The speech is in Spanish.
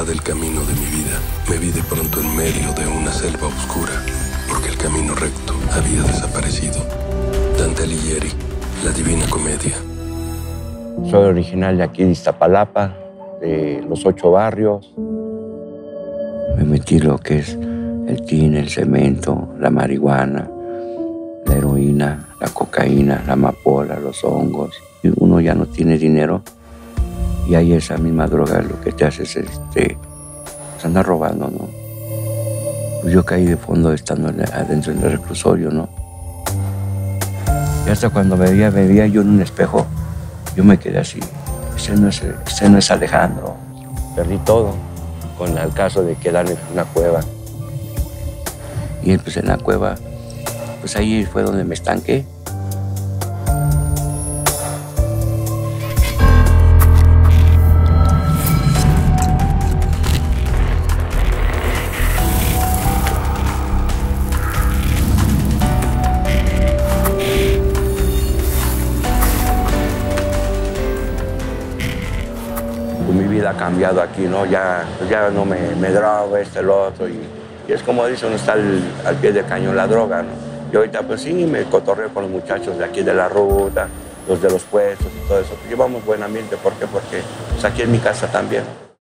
mitad del camino de mi vida, me vi de pronto en medio de una selva oscura, porque el camino recto había desaparecido. Dante Alighieri, La Divina Comedia. Soy original de aquí de Iztapalapa, de los ocho barrios. Me metí lo que es el tin, el cemento, la marihuana, la heroína, la cocaína, la amapola, los hongos. Y uno ya no tiene dinero y ahí esa misma droga lo que te hace es este, pues anda robando, ¿no? Pues yo caí de fondo estando adentro del reclusorio, ¿no? Y hasta cuando me veía, me veía yo en un espejo, yo me quedé así. Ese no es, ese no es Alejandro. Perdí todo con el caso de quedarme en una cueva. Y pues en la cueva, pues ahí fue donde me estanqué. Mi vida ha cambiado aquí, ¿no? Ya, ya no me, me drogo, este, el otro. Y, es como dice, uno está al, al, pie del cañón la droga, ¿no? Y ahorita, pues sí, me cotorreo con los muchachos de aquí de la ruta, los de los puestos y todo eso. Llevamos buen ambiente, ¿por qué? Porque pues, aquí en mi casa también.